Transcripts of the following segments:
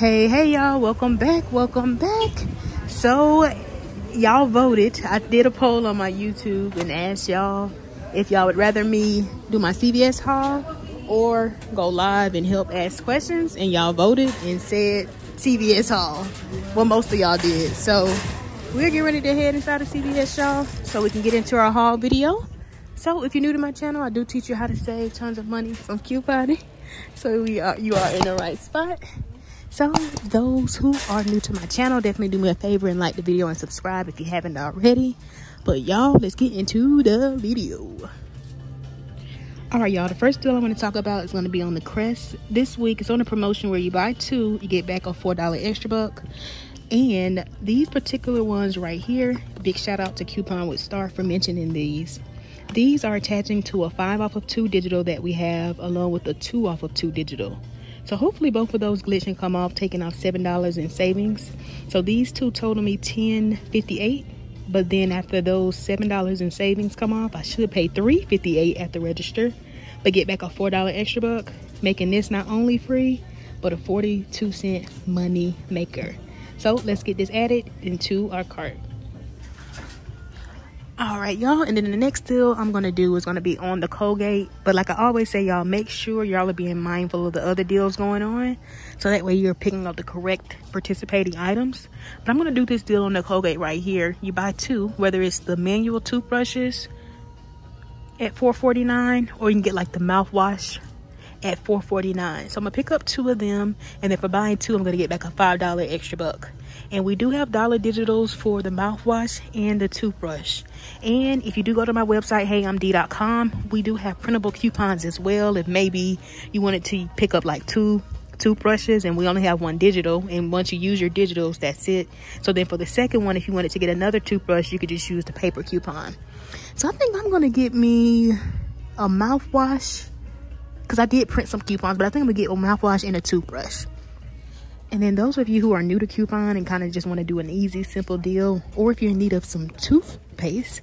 Hey, hey, y'all. Welcome back. Welcome back. So, y'all voted. I did a poll on my YouTube and asked y'all if y'all would rather me do my CVS haul or go live and help ask questions. And y'all voted and said CVS haul. Well, most of y'all did. So, we're getting ready to head inside of CVS, y'all, so we can get into our haul video. So, if you're new to my channel, I do teach you how to save tons of money from couponing. So, we are you are in the right spot. So, those who are new to my channel, definitely do me a favor and like the video and subscribe if you haven't already. But y'all, let's get into the video. All right, y'all, the first deal I want to talk about is going to be on the Crest. This week, it's on a promotion where you buy two, you get back a $4 extra buck. And these particular ones right here, big shout out to Coupon with Star for mentioning these. These are attaching to a 5 off of 2 digital that we have along with a 2 off of 2 digital. So hopefully both of those glitch and come off, taking off $7 in savings. So these two total me $10.58. But then after those $7 in savings come off, I should pay $3.58 at the register, but get back a $4 extra buck, making this not only free, but a 42 cent money maker. So let's get this added into our cart. All right, y'all. And then the next deal I'm to do is to be on the Colgate. But like I always say, y'all, make sure y'all are being mindful of the other deals going on. So that way you're picking up the correct participating items. But I'm to do this deal on the Colgate right here. You buy two, whether it's the manual toothbrushes at $4.49 or you can get like the mouthwash at $4.49. So I'm gonna pick up two of them, and then for buying two, I'm gonna get back a $5 extra buck. And we do have dollar digitals for the mouthwash and the toothbrush. And if you do go to my website, heyimdee.com, we do have printable coupons as well. If maybe you wanted to pick up like two toothbrushes and we only have one digital and once you use your digitals that's it so then for the second one if you wanted to get another toothbrush you could just use the paper coupon so i think i'm gonna get me a mouthwash because I did print some coupons, but I think I'm gonna get a mouthwash and a toothbrush. And then those of you who are new to coupon and kind of just want to do an easy, simple deal, or if you're in need of some toothpaste,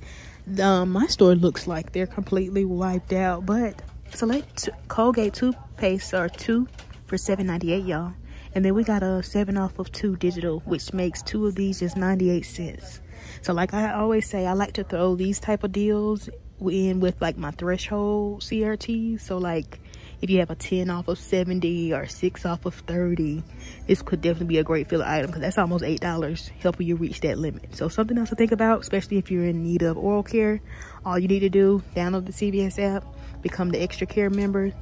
um, my store looks like they're completely wiped out. But select Colgate toothpaste are two for $7.98, y'all. And then we got a seven off of two digital, which makes two of these just 98 cents. So like I always say, I like to throw these type of deals in with like my threshold CRT. So like if you have a 10 off of 70 or 6 off of 30 this could definitely be a great filler item because that's almost eight dollars helping you reach that limit. So something else to think about especially if you're in need of oral care all you need to do download the cvs app become the extra care member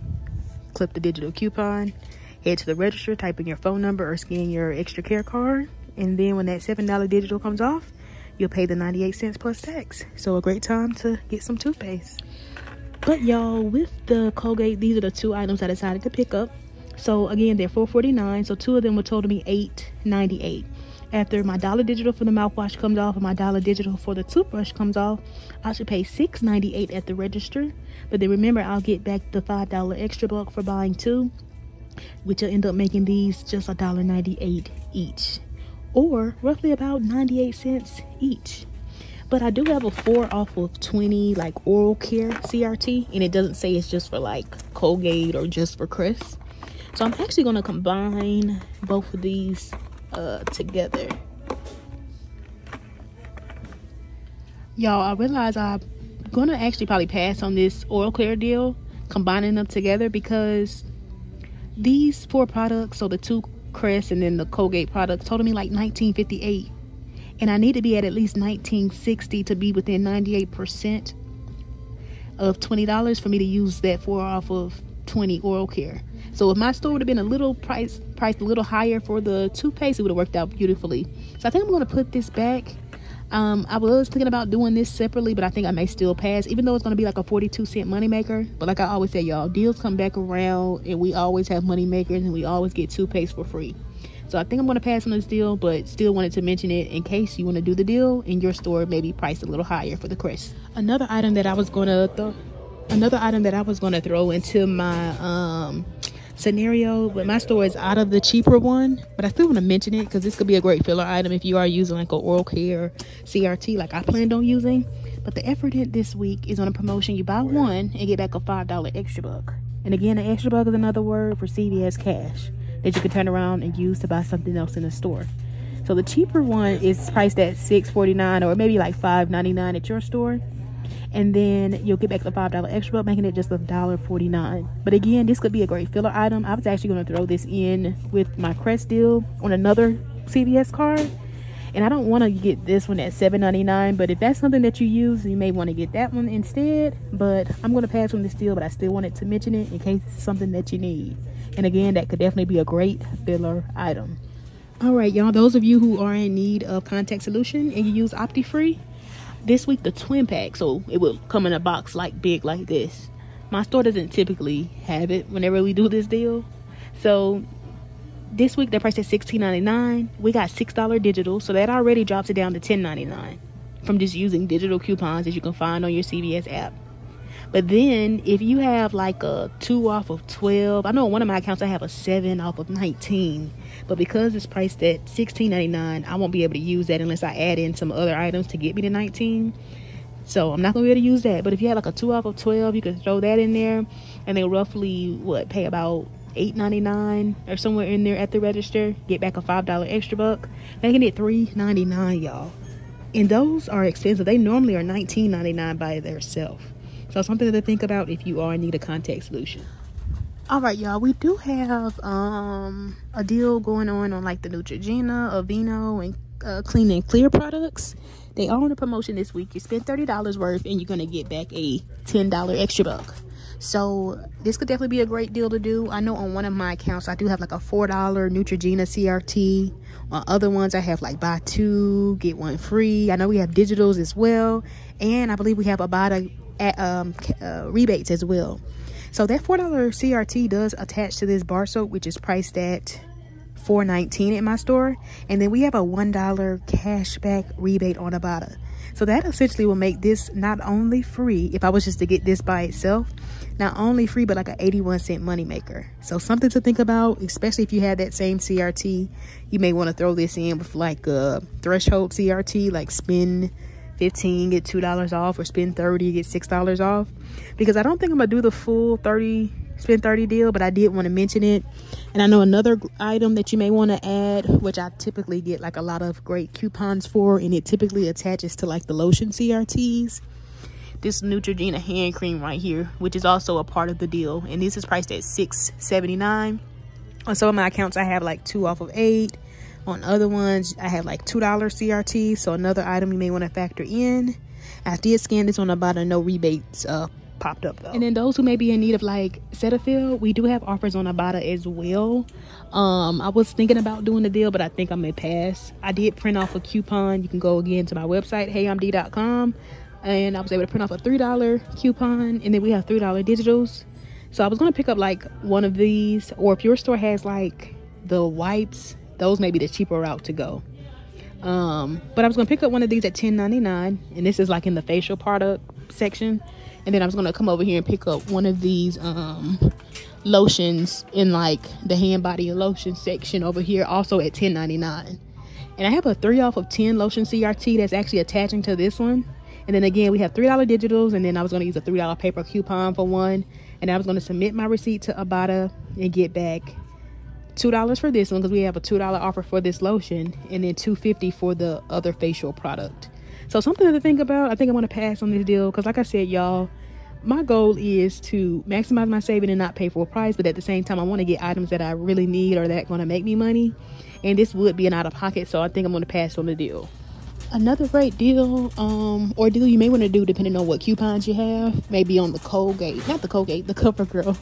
clip the digital coupon head to the register type in your phone number or scan your extra care card and then when that seven dollar digital comes off you'll pay the 98 cents plus tax. So a great time to get some toothpaste but y'all, with the Colgate, these are the two items I decided to pick up. So again, they're 4.49. So two of them were total me 8.98. After my dollar digital for the mouthwash comes off and my dollar digital for the toothbrush comes off, I should pay $6.98 at the register. But then remember, I'll get back the $5 extra buck for buying two, which will end up making these just $1.98 each, or roughly about 98 cents each. But I do have a 4 off of 20 like oral care CRT. And it doesn't say it's just for like Colgate or just for Crest. So I'm actually going to combine both of these uh, together. Y'all, I realize I'm going to actually probably pass on this oral care deal. Combining them together because these four products, so the two Crest and then the Colgate products, totaled me like 1958 and I need to be at at least 1960 to be within 98% of $20 for me to use that for off of 20 oral care. So if my store would have been a little price priced a little higher for the toothpaste, it would have worked out beautifully. So I think I'm going to put this back. Um, I was thinking about doing this separately, but I think I may still pass, even though it's going to be like a 42 cent moneymaker. But like I always say, y'all, deals come back around, and we always have money makers, and we always get toothpaste for free. So I think I'm going to pass on this deal, but still wanted to mention it in case you want to do the deal in your store, maybe price a little higher for the Crest. Another item that I was going to throw, another item that I was going to throw into my um, scenario, but my store is out of the cheaper one, but I still want to mention it because this could be a great filler item if you are using like a oral care CRT like I planned on using. But the effort Efferdent this week is on a promotion. You buy one and get back a $5 extra buck. And again, an extra buck is another word for CVS cash. That you can turn around and use to buy something else in the store. So the cheaper one is priced at $6.49 or maybe like $5.99 at your store. And then you'll get back the $5 extra, making it just a $1.49. But again, this could be a great filler item. I was actually going to throw this in with my Crest deal on another CVS card. And I don't want to get this one at $7.99. But if that's something that you use, you may want to get that one instead. But I'm going to pass on this deal, but I still wanted to mention it in case it's something that you need. And again, that could definitely be a great filler item. All right, y'all, those of you who are in need of contact solution and you use OptiFree, this week the twin pack, so it will come in a box like big like this. My store doesn't typically have it whenever we do this deal. So this week they're priced at $16.99. We got $6 digital, so that already drops it down to $10.99 from just using digital coupons that you can find on your CVS app. But then if you have like a 2 off of 12, I know on one of my accounts I have a 7 off of 19. But because it's priced at $16.99, I won't be able to use that unless I add in some other items to get me to 19. So I'm not gonna be able to use that. But if you had like a 2 off of 12, you could throw that in there and they roughly what pay about $8.99 or somewhere in there at the register, get back a $5 extra buck, making it $3.99, y'all. And those are expensive. They normally are $19.99 by themselves. So something to think about if you are in need of contact solution. All right, y'all. We do have um, a deal going on on like the Neutrogena, Aveeno, and uh, Clean and Clear products. They are on a promotion this week. You spend thirty dollars worth, and you're gonna get back a ten dollar extra buck. So this could definitely be a great deal to do. I know on one of my accounts I do have like a four dollar Neutrogena CRT. On other ones I have like buy two get one free. I know we have digitals as well, and I believe we have a buy at, um, uh, rebates as well. So that $4 CRT does attach to this bar soap, which is priced at $4.19 at my store. And then we have a $1 cashback rebate on Ibotta. So that essentially will make this not only free, if I was just to get this by itself, not only free, but like an 81 cent moneymaker. So something to think about, especially if you had that same CRT. You may want to throw this in with like a threshold CRT, like spin 15 get two dollars off or spend 30 get six dollars off because i don't think i'm gonna do the full 30 spend 30 deal but i did want to mention it and i know another item that you may want to add which i typically get like a lot of great coupons for and it typically attaches to like the lotion crts this Neutrogena hand cream right here, which is also a part of the deal. And this is priced at $6.79. On some of my accounts, I have like two off of eight. On other ones, I have like $2 CRT, so another item you may want to factor in. I did scan this on Ibotta no rebates uh, popped up though. And then those who may be in need of like Cetaphil, we do have offers on Ibotta as well. Um, I was thinking about doing the deal, but I think I may pass. I did print off a coupon. You can go again to my website, heyimdee.com. And I was able to print off a $3 coupon. And then we have $3 digitals. So I was going to pick up like one of these. Or if your store has like the wipes those may be the cheaper route to go. Um, but I was gonna pick up one of these at $10.99, and this is like in the facial product section. And then I was gonna come over here and pick up one of these um, lotions in like the hand, body, lotion section over here, also at $10.99. And I have a three off of 10 lotion CRT that's actually attaching to this one. And then again, we have $3 digitals, and then I was gonna use a $3 paper coupon for one. And I was gonna submit my receipt to Ibotta and get back two dollars for this one because we have a two dollar offer for this lotion and then 250 for the other facial product so something to think about i think i'm going to pass on this deal because like i said y'all my goal is to maximize my saving and not pay a price but at the same time i want to get items that i really need or that going to make me money and this would be an out of pocket so i think i'm going to pass on the deal another great deal um or deal you may want to do depending on what coupons you have maybe on the colgate not the colgate the covergirl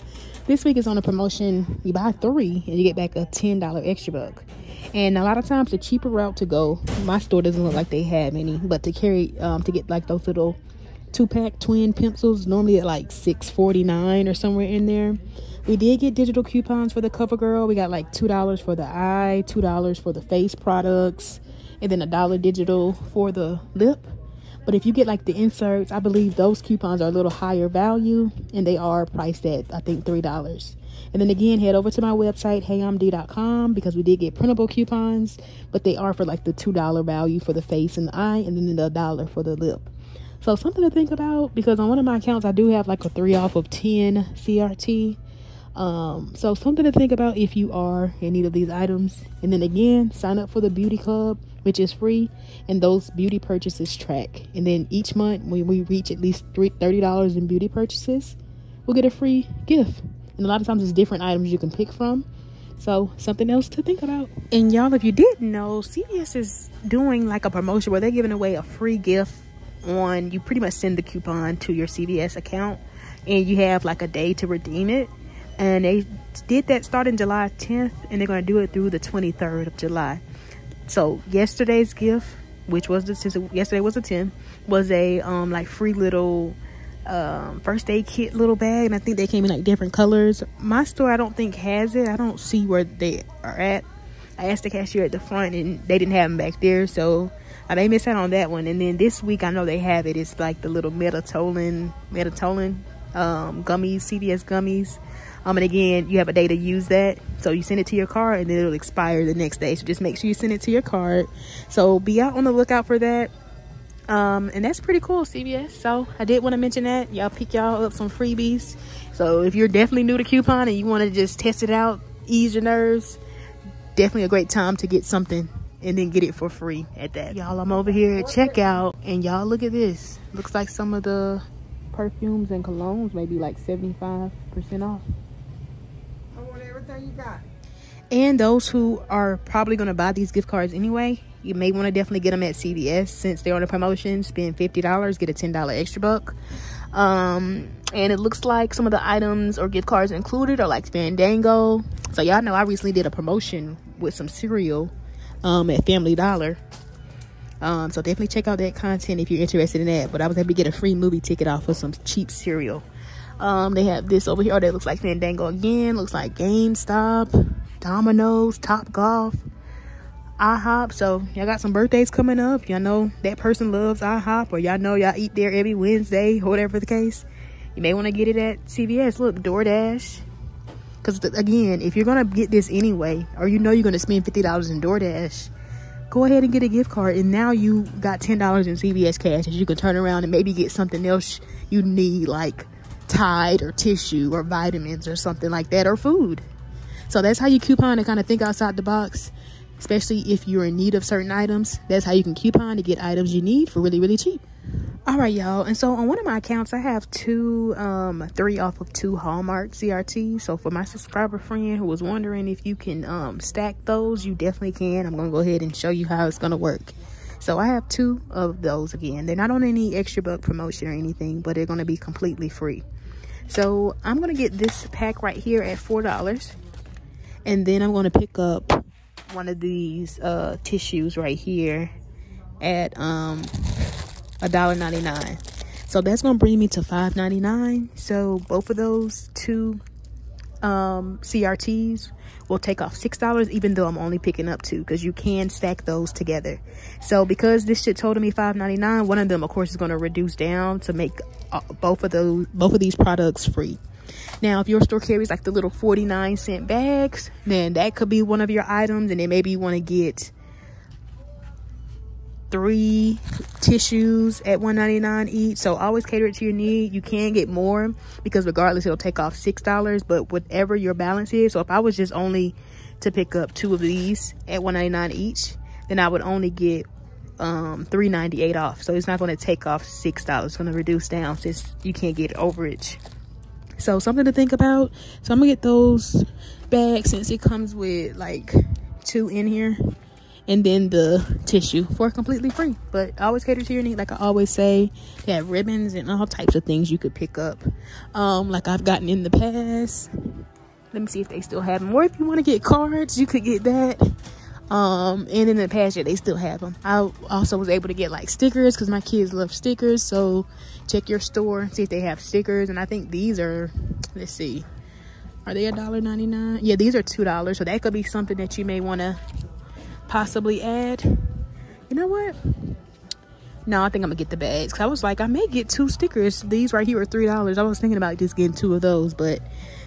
this week is on a promotion. You buy three and you get back a $10 extra buck. And a lot of times the cheaper route to go, my store doesn't look like they have any, but to carry, um, to get like those little two pack twin pencils, normally at like $6.49 or somewhere in there. We did get digital coupons for the CoverGirl. We got like $2 for the eye, $2 for the face products, and then a dollar digital for the lip. But if you get like the inserts, I believe those coupons are a little higher value and they are priced at I think $3. And then again, head over to my website, heyimdee.com, because we did get printable coupons, but they are for like the $2 value for the face and the eye, and then the dollar for the lip. So something to think about because on one of my accounts, I do have like a 3 off of 10 CRT. Um, so something to think about if you are in need of these items. And then again, sign up for the beauty club, which is free, and those beauty purchases track. And then each month, when we reach at least $30 in beauty purchases, we'll get a free gift. And a lot of times it's different items you can pick from. So something else to think about. And y'all, if you didn't know, CVS is doing like a promotion where they're giving away a free gift on, you pretty much send the coupon to your CVS account and you have like a day to redeem it and they did that starting July 10th and they're going to do it through the 23rd of July. So yesterday's gift, which was the since yesterday was a 10 was a um like free little um, first aid kit little bag and I think they came in like different colors. My store I don't think has it. I don't see where they are at. I asked the cashier at the front and they didn't have them back there so I may miss out on that one. And then this week I know they have it. It's like the little Meditolan Meditolan um, gummies, CVS gummies. Um, and again, you have a day to use that. So you send it to your card and then it'll expire the next day. So just make sure you send it to your card. So be out on the lookout for that. Um, and that's pretty cool, CVS. So I did want to mention that. Y'all pick y'all up some freebies. So if you're definitely new to coupon and you want to just test it out, ease your nerves, definitely a great time to get something and then get it for free at that. Y'all, I'm over here at checkout and y'all look at this. Looks like some of the perfumes and colognes may be like 75% off everything you got. And those who are probably going to buy these gift cards anyway, you may want to definitely get them at CVS since they're on a promotion. Spend $50, get a $10 extra buck. Um, and it looks like some of the items or gift cards included are like Fandango. So y'all know I recently did a promotion with some cereal um, at Family Dollar. Um, so definitely check out that content if you're interested in that. But I was able to get a free movie ticket off of some cheap cereal. Um, they have this over here that looks like Fandango again. Looks like GameStop, Domino's, Top Golf, IHOP. So y'all got some birthdays coming up. Y'all know that person loves IHOP or y'all know y'all eat there every Wednesday, whatever the case. You may want to get it at CVS. Look, DoorDash. Because again, if you're to get this anyway, or you know you're to spend $50 in DoorDash, go ahead and get a gift card. And now you got $10 in CVS cash that you can turn around and maybe get something else you need like Tide or tissue or vitamins or something like that or food. So that's how you coupon and kind of think outside the box, especially if you're in need of certain items. That's how you can coupon to get items you need for really, really cheap. All right, y'all. And so on one of my accounts, I have two, um, three off of two Hallmark CRT. So for my subscriber friend who was wondering if you can um, stack those, you definitely can. I'm going to go ahead and show you how it's going to work. So I have two of those again. They're not on any extra buck promotion or anything, but they're going to be completely free. So I'm going to get this pack right here at $4. And then I'm going to pick up one of these uh, tissues right here at um, $1.99. So that's going to bring me to $5.99. So both of those two um, CRTs will take off $6 even though I'm only picking up two because you can stack those together. So because this shit told me $5.99, one of them of course is going to reduce down to make uh, both of those both of these products free. Now, if your store carries like the little 49 cent bags, then that could be one of your items and then maybe you want to get three tissues at 1.99 each. So always cater it to your need. You can get more because regardless it'll take off six dollars but whatever your balance is. So if i was just only to pick up two of these at 1.99 each then i would only get um 3.98 off. So it's not going to take off six dollars. It's going to reduce down since you can't get overage. So something to think about. So i'm gonna get those bags since it comes with like two in here and then the tissue for completely free. But always cater to your need. Like i always say they have ribbons and all types of things you could pick up um like i've gotten in the past. Let me see if they still have them or if you want to get cards you could get that. Um and in the past yeah they still have them i also was able to get like stickers because my kids love stickers. So check your store see if they have stickers. And i think these are let's see. Are they a dollar 99 yeah these are two dollars. So that could be something that you may want to possibly add. You know what? No, I think I'm gonna get the bags. Cause I was like, I may get two stickers. These right here are three dollars. I was thinking about just getting two of those, but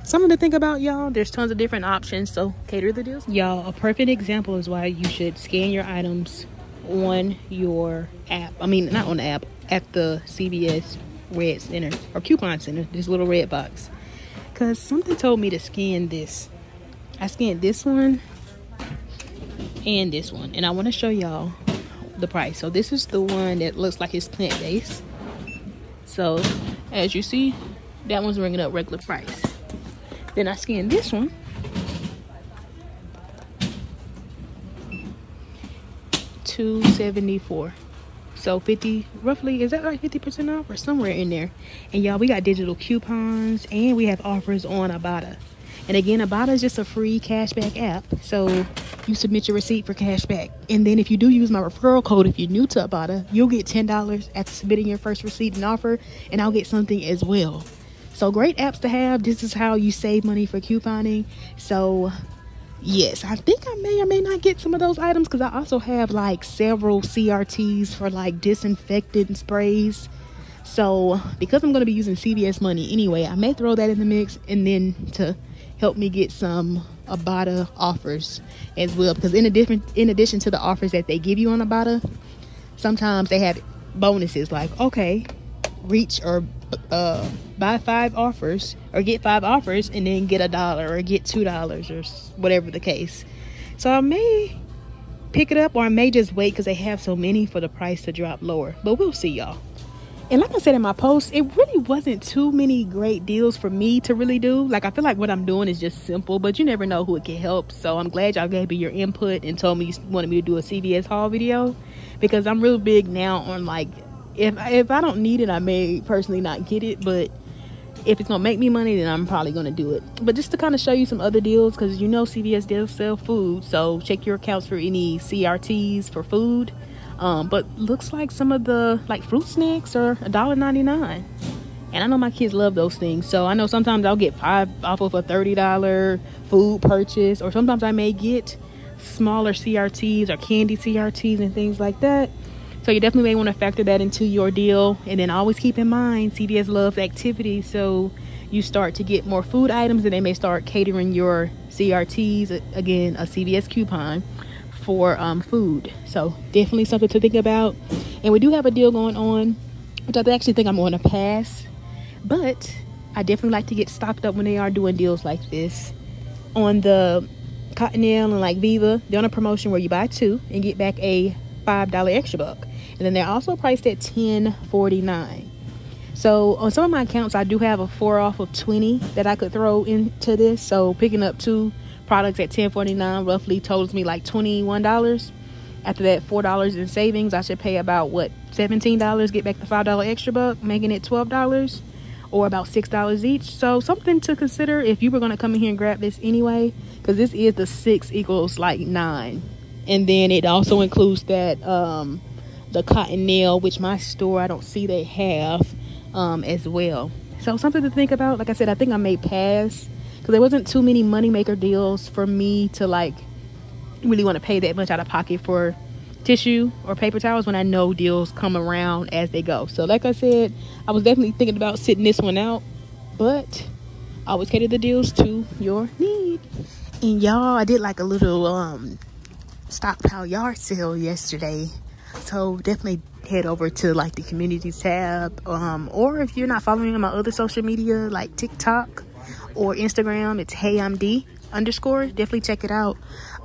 something to think about, y'all. There's tons of different options, so cater the deals. Y'all, a perfect example is why you should scan your items on your app. I mean, not on the app, at the CVS Red Center or Coupon Center, this little red box. because something told me to scan this. I scanned this one and this one. And I want to show y'all the price. So this is the one that looks like it's plant-based. So as you see, that one's ringing up regular price. Then I scanned this one. Two seventy four. So 50, roughly, is that like 50% off or somewhere in there? And y'all, we got digital coupons and we have offers on Ibotta. And again, Ibotta is just a free cashback app. So you submit your receipt for cashback. And then if you do use my referral code, if you're new to Ibotta, you'll get $10 after submitting your first receipt and offer, and I'll get something as well. So great apps to have. This is how you save money for couponing. So yes i think i may or may not get some of those items because i also have like several crts for like disinfectant sprays so because i'm going to be using cvs money anyway i may throw that in the mix and then to help me get some Ibotta offers as well because in addition in addition to the offers that they give you on Ibotta sometimes they have bonuses like okay reach or uh, buy five offers or get five offers and then get a dollar or get two dollars or whatever the case. So I may pick it up or I may just wait because they have so many for the price to drop lower. But we'll see y'all. And like I said in my post, it really wasn't too many great deals for me to really do. Like I feel like what I'm doing is just simple, but you never know who it can help. So I'm glad y'all gave me your input and told me you wanted me to do a CVS haul video because I'm real big now on like if if I don't need it, I may personally not get it, but if it's gonna make me money, then I'm probably gonna do it. But just to kind of show you some other deals, because you know CVS does sell food, so check your accounts for any CRTs for food. Um, but looks like some of the like fruit snacks are $1.99. And I know my kids love those things. So I know sometimes I'll get five off of a $30 food purchase, or sometimes I may get smaller CRTs or candy CRTs and things like that. So you definitely may want to factor that into your deal. And then always keep in mind, CVS loves activity. So you start to get more food items and they may start catering your CRTs, again, a CVS coupon for um, food. So definitely something to think about. And we do have a deal going on, which I actually think I'm going to pass. But I definitely like to get stocked up when they are doing deals like this. On the Cottonelle and like Viva, they're on a promotion where you buy two and get back a $5 extra buck and then they're also priced at 10.49 so on some of my accounts i do have a four off of 20 that i could throw into this so picking up two products at 10.49 roughly totals me like 21 dollars after that four dollars in savings i should pay about what 17 dollars get back the five dollar extra buck making it 12 dollars or about six dollars each so something to consider if you were going to come in here and grab this anyway because this is the six equals like nine and then it also includes that um the Cottonelle, which my store I don't see they have um, as well. So something to think about. Like I said, I think I may pass because there wasn't too many moneymaker deals for me to like really want to pay that much out of pocket for tissue or paper towels when I know deals come around as they go. So like I said, I was definitely thinking about sitting this one out, but always cater the deals to your need. And y'all, I did like a little um stockpile yard sale yesterday so definitely head over to like the community tab um, or if you're not following on my other social media like tiktok or instagram it's hey i'm d underscore. Definitely check it out.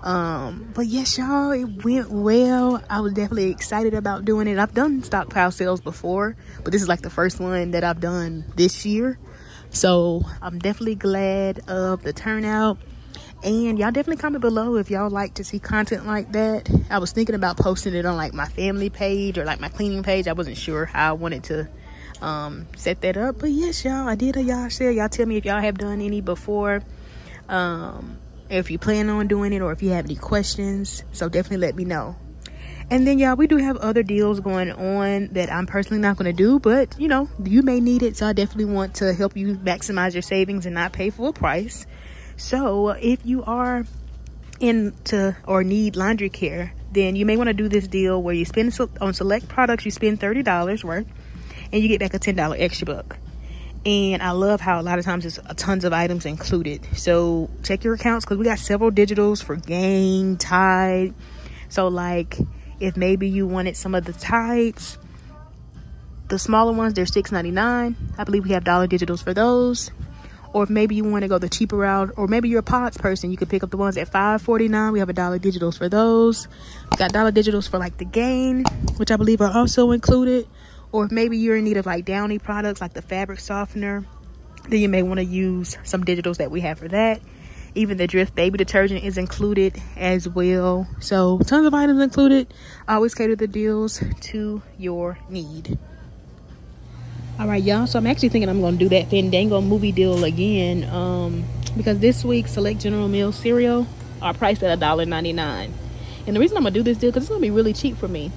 Um, but yes y'all it went well. I was definitely excited about doing it. I've done stockpile sales before but this is like the first one that i've done this year. So i'm definitely glad of the turnout. And y'all definitely comment below if y'all like to see content like that. I was thinking about posting it on like my family page or like my cleaning page. I wasn't sure how i wanted to um, set that up. But yes y'all i did a y'all share. Y'all tell me if y'all have done any before. Um, if you plan on doing it or if you have any questions. So definitely let me know. And then y'all we do have other deals going on that i'm personally not going to do but you know you may need it. So i definitely want to help you maximize your savings and not pay full price. So if you are into or need laundry care, then you may want to do this deal where you spend on select products, you spend $30 worth and you get back a $10 extra buck. And I love how a lot of times it's tons of items included. So check your accounts because we got several digitals for Gain, Tide. So like if maybe you wanted some of the Tides, the smaller ones, they're $6.99. I believe we have dollar digitals for those or if maybe you want to go the cheaper route or maybe you're a pods person you can pick up the ones at 5.49 we have a dollar digitals for those we got dollar digitals for like the gain which i believe are also included or if maybe you're in need of like downy products like the fabric softener then you may want to use some digitals that we have for that. Even the Dreft baby detergent is included as well. So tons of items included. Always cater the deals to your need. All right y'all. So i'm actually thinking i'm gonna do that fandango movie deal again um because this week select general mills cereal are priced at a dollar 99 and the reason i'm gonna do this deal because it's gonna be really cheap for me.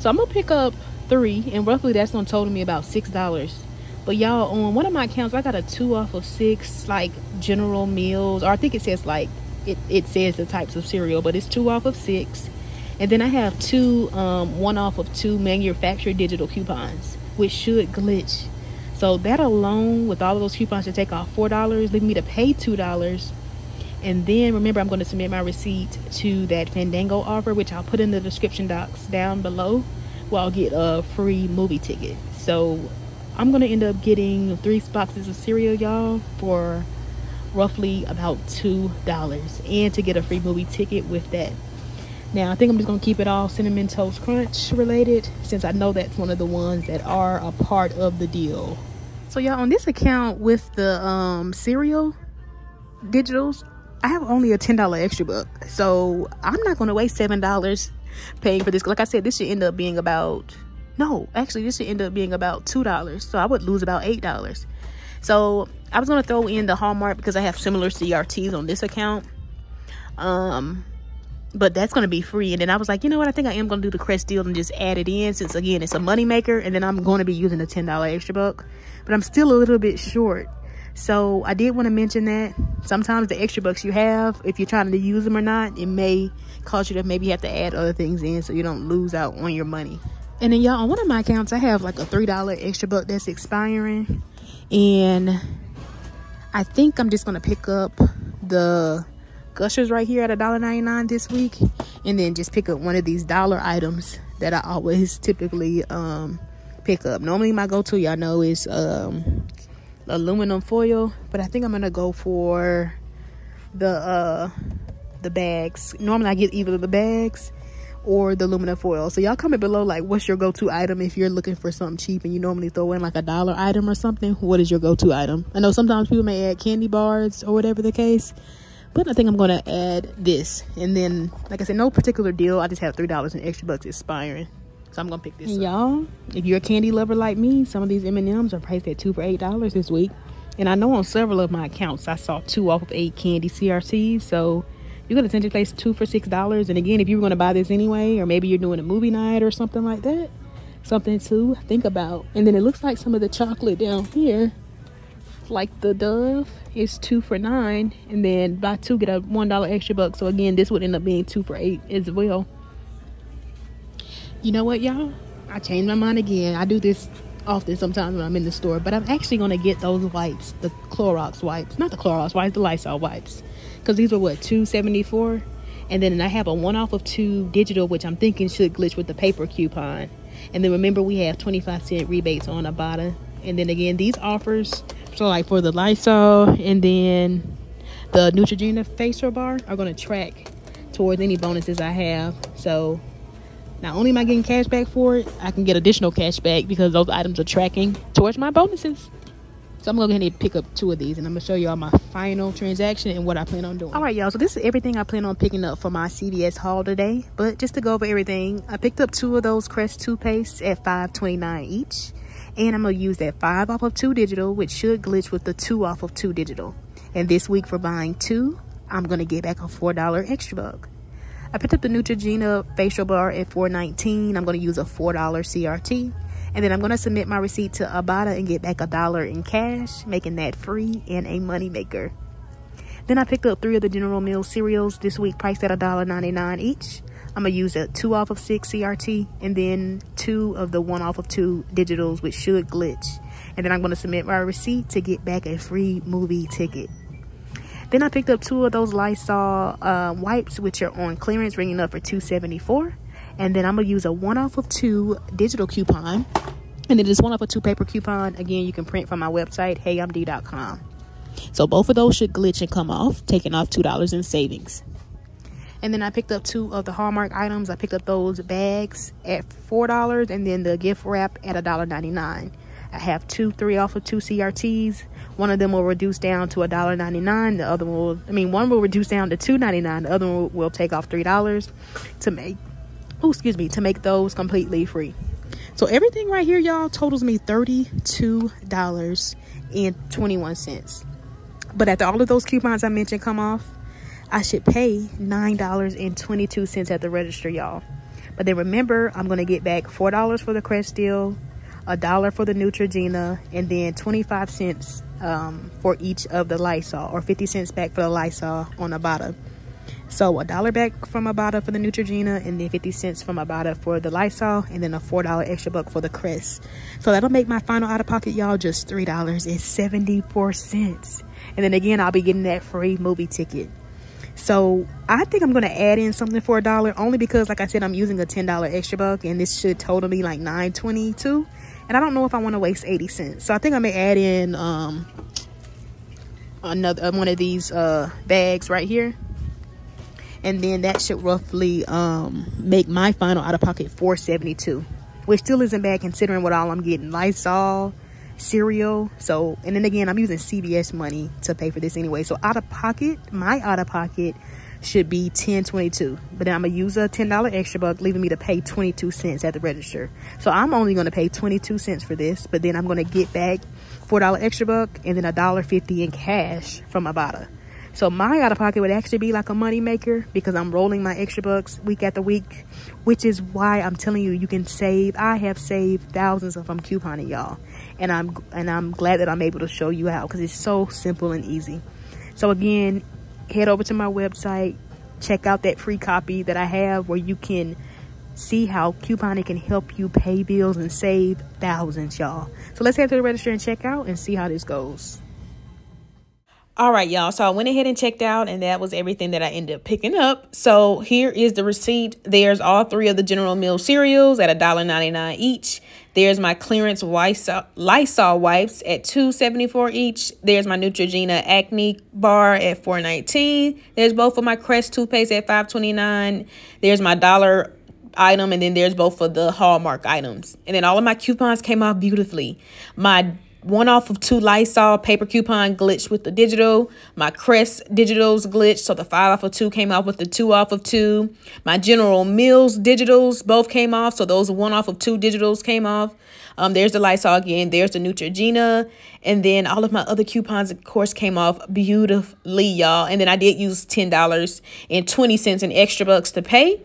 So i'm gonna pick up three and roughly that's gonna total me about six dollars but y'all on one of my accounts i got a two off of six like general mills, or i think it says like it, it says the types of cereal but it's two off of six and then i have two um one off of two manufactured digital coupons which should glitch. So that alone, with all of those coupons to take off $4, leaving me to pay $2. And then remember, I'm going to submit my receipt to that Fandango offer, which I'll put in the description box down below, where I'll get a free movie ticket. So I'm to end up getting three boxes of cereal, y'all, for roughly about $2. And to get a free movie ticket with that. Now, I think I'm just to keep it all Cinnamon Toast Crunch related since I know that's one of the ones that are a part of the deal. So, y'all, on this account with the um, cereal digitals, I have only a $10 extra book, So, I'm not to waste $7 paying for this. Like I said, this should end up being about, no, actually, this should end up being about $2. So, I would lose about $8. So, I was going to throw in the Hallmark because I have similar CRTs on this account. Um, but that's going to be free and then i was like you know what i think i am going to do the crest deal and just add it in since again it's a money maker and then i'm going to be using the ten dollar extra buck but i'm still a little bit short so i did want to mention that sometimes the extra bucks you have if you're trying to use them or not it may cause you to maybe have to add other things in so you don't lose out on your money and then y'all on one of my accounts i have like a three dollar extra buck that's expiring and i think i'm just going to pick up the Gushers right here at $1.99 this week. And then just pick up one of these dollar items that I always typically um, pick up. Normally my go-to, y'all know, is um, aluminum foil. But I think I'm to go for the uh, the bags. Normally I get either the bags or the aluminum foil. So y'all comment below like what's your go-to item if you're looking for something cheap and you normally throw in like a dollar item or something. What is your go-to item? I know sometimes people may add candy bars or whatever the case. But I think I'm to add this. And then, like I said, no particular deal. I just have $3 in extra bucks expiring. So I'm going to pick this Y'all, if you're a candy lover like me, some of these M&Ms are priced at 2 for $8 this week. And I know on several of my accounts, I saw two off of eight candy CRTs. So you could essentially place two for $6. And again, if you were going to buy this anyway, or maybe you're doing a movie night or something like that, something to think about. And then it looks like some of the chocolate down here like the Dove is two for nine, and then buy two get a one dollar extra buck. So again, this would end up being two for eight as well. You know what, y'all? I changed my mind again. I do this often sometimes when I'm in the store, but I'm actually gonna get those wipes, the Clorox wipes, not the Clorox wipes, the Lysol wipes, because these were what two seventy four, and then I have a one off of two digital, which I'm thinking should glitch with the paper coupon. And then remember, we have 25 cent rebates on Ibotta. And then again, these offers so like for the Lysol and then the Neutrogena facial bar are going to track towards any bonuses I have. So not only am I getting cash back for it, I can get additional cash back because those items are tracking towards my bonuses. So I'm to go ahead and pick up two of these and I'm to show y'all my final transaction and what I plan on doing. All right, y'all. So this is everything I plan on picking up for my CVS haul today. But just to go over everything, I picked up two of those Crest toothpaste at $5.29 each. And I'm to use that 5 off of 2 digital, which should glitch with the 2 off of 2 digital. And this week for buying 2, I'm to get back a $4 extra buck. I picked up the Neutrogena facial bar at $4.19. I'm going to use a $4 CRT. And then I'm going to submit my receipt to Ibotta and get back a dollar in cash, making that free and a money maker. Then I picked up three of the General Mills cereals this week, priced at $1.99 each. I'm gonna use a two off of six CRT and then two of the one off of two digitals, which should glitch. And then I'm gonna submit my receipt to get back a free movie ticket. Then I picked up two of those Lysol uh, wipes, which are on clearance, ringing up for 274. And then I'm gonna use a one off of two digital coupon. And then this one off of two paper coupon. Again, you can print from my website, heyimdee.com. So both of those should glitch and come off, taking off $2 in savings. And then I picked up two of the Hallmark items. I picked up those bags at $4 and then the gift wrap at $1.99. I have two, three off of two CRTs. One of them will reduce down to $1.99. The other one will, I mean, one will reduce down to $2.99. The other one will, will take off $3 to make, oh, excuse me, to make those completely free. So everything right here, y'all, totals me $32.21. But after all of those coupons I mentioned come off, I should pay $9.22 at the register, y'all. But then remember, I'm going to get back $4 for the Crest deal, a dollar for the Neutrogena, and then 25 cents um, for each of the Lysol, or 50 cents back for the Lysol on Ibotta. So a dollar back from Ibotta for the Neutrogena, and then 50 cents from Ibotta for the Lysol, and then a $4 extra buck for the Crest. So that'll make my final out of pocket, y'all, just $3.74. And then again, I'll be getting that free movie ticket. So I think I'm going to add in something for a dollar only because, like I said, I'm using a $10 extra buck and this should total me like 9.22. And I don't know if I want to waste 80 cents. So I think I may add in um, another uh, one of these uh, bags right here. And then that should roughly um, make my final out of pocket 472 which still isn't bad considering what all I'm getting. Lysol, cereal. So, and then again, I'm using CVS money to pay for this anyway. So out of pocket, my out of pocket should be 10.22. But then I'm gonna use a $10 extra buck, leaving me to pay 22 cents at the register. So I'm only gonna pay 22 cents for this, but then I'm gonna get back $4 extra buck and then a dollar fifty in cash from Ibotta. So my out of pocket would actually be like a money maker because I'm rolling my extra bucks week after week, which is why I'm telling you you can save. I have saved thousands of them couponing y'all, and I'm and I'm glad that I'm able to show you how because it's so simple and easy. So again, head over to my website, check out that free copy that I have where you can see how couponing can help you pay bills and save thousands, y'all. So let's head to the register and check out and see how this goes. All right, y'all. So I went ahead and checked out, and that was everything that I ended up picking up. So here is the receipt. There's all three of the General Mills cereals at $1.99 each. There's my clearance Lysol, Lysol wipes at $2.74 each. There's my Neutrogena acne bar at $4.19. There's both of my Crest toothpaste at $5.29. There's my dollar item, and then there's both of the Hallmark items. And then all of my coupons came off beautifully. My one off of two Lysol paper coupon glitched with the digital. My Crest digitals glitched, so the five off of two came off with the two off of two. My General Mills digitals both came off, so those one off of two digitals came off. Um, there's the Lysol again. There's the Neutrogena. And then all of my other coupons, of course, came off beautifully, y'all. And then I did use $10 and 20 cents in extra bucks to pay.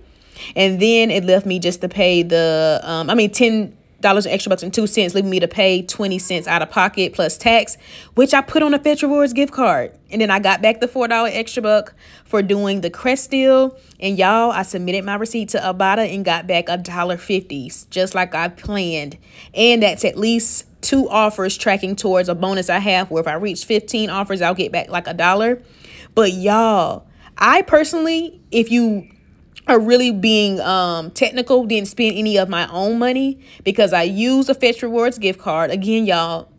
And then it left me just to pay the, um, I mean, 10 dollars extra bucks and two cents, leaving me to pay 20 cents out of pocket plus tax, which I put on a Fetch Rewards gift card. And then I got back the $4 extra buck for doing the Crest deal. And y'all, I submitted my receipt to Ibotta and got back a dollar fifty, just like I planned. And that's at least two offers tracking towards a bonus I have where if I reach 15 offers, I'll get back like a dollar. But y'all, I personally, if you are really being um, technical, didn't spend any of my own money because I use a Fetch Rewards gift card. Again, y'all,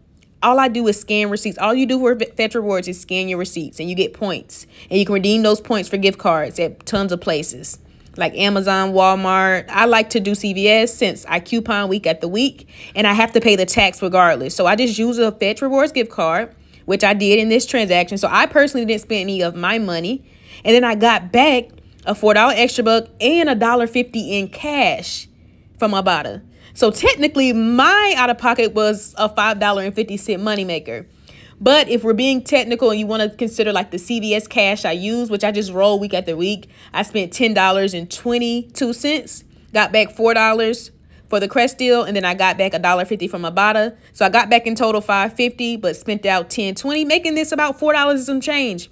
all I do is scan receipts. All you do for Fetch Rewards is scan your receipts and you get points. And you can redeem those points for gift cards at tons of places like Amazon, Walmart. I like to do CVS since I coupon week at the week and I have to pay the tax regardless. So I just use a Fetch Rewards gift card, which I did in this transaction. So I personally didn't spend any of my money. And then I got back a $4 extra buck, and a dollar fifty in cash from Ibotta. So technically, my out of pocket was a $5.50 moneymaker. But if we're being technical and you want to consider like the CVS cash I use, which I just roll week after week, I spent $10.22, got back $4 for the Crest deal, and then I got back a dollar fifty from Ibotta. So I got back in total 550 but spent out 10.20, making this about $4 and some change.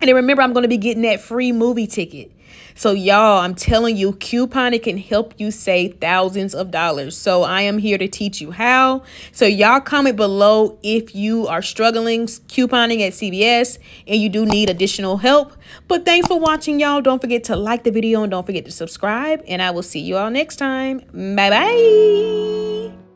And then remember, I'm going to be getting that free movie ticket. So, y'all, I'm telling you, couponing can help you save thousands of dollars. So, I am here to teach you how. So, y'all comment below if you are struggling couponing at CVS and you do need additional help. But thanks for watching, y'all. Don't forget to like the video and don't forget to subscribe. And I will see you all next time. Bye bye.